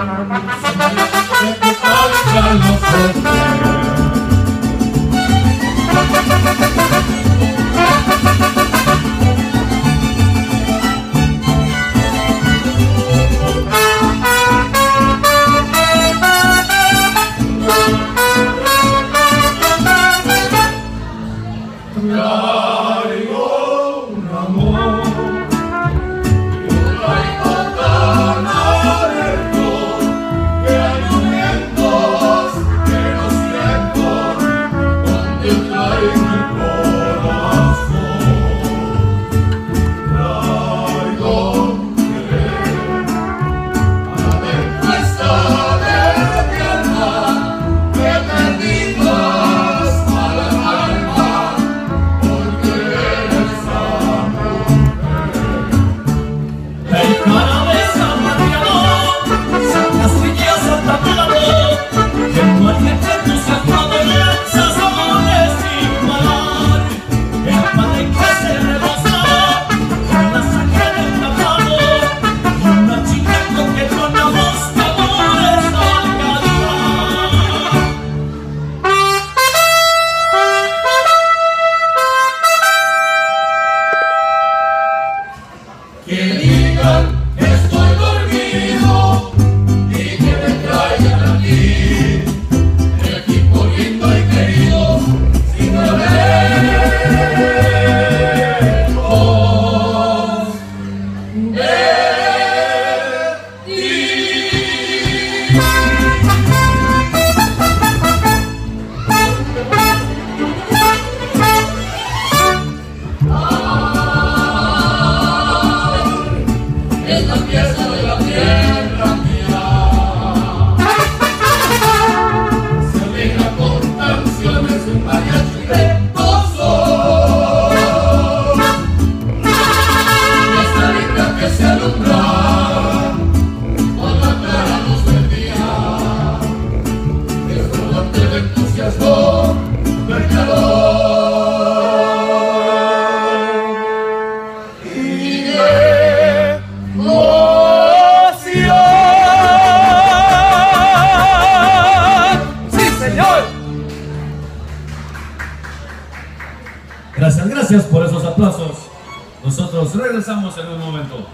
God. Jingle Gracias, gracias por esos aplausos. Nosotros regresamos en un momento.